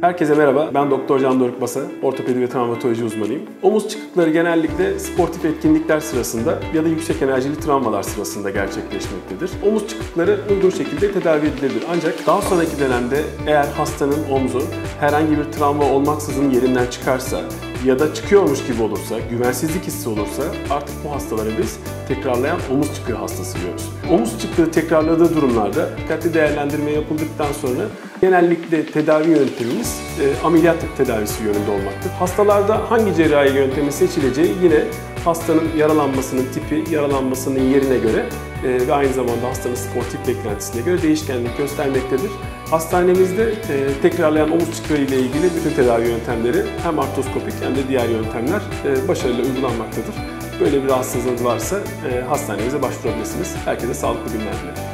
Herkese merhaba, ben Doktor Can Doruk Basa, ortopedi ve travmatoloji uzmanıyım. Omuz çıkıkları genellikle sportif etkinlikler sırasında ya da yüksek enerjili travmalar sırasında gerçekleşmektedir. Omuz çıkıkları uygun şekilde tedavi edilebilir. Ancak daha sonraki dönemde eğer hastanın omzu herhangi bir travma olmaksızın yerinden çıkarsa ya da çıkıyormuş gibi olursa, güvensizlik hissi olursa artık bu hastaları biz tekrarlayan omuz çıkığı hastası diyoruz. Omuz çıkığı tekrarladığı durumlarda dikkatli değerlendirme yapıldıktan sonra genellikle tedavi yöntemimiz e, ameliyat tedavisi yönünde olmaktadır. Hastalarda hangi cerrahi yöntemi seçileceği yine hastanın yaralanmasının tipi, yaralanmasının yerine göre e, ve aynı zamanda hastanın sportif beklentisine göre değişkenlik göstermektedir. Hastanemizde e, tekrarlayan omuz çıkığı ile ilgili bütün tedavi yöntemleri hem artroskopik hem de diğer yöntemler e, başarıyla uygulanmaktadır. Böyle bir rahatsızlığınız varsa hastanemize başvurabilirsiniz. Herkese sağlıklı günler dilerim.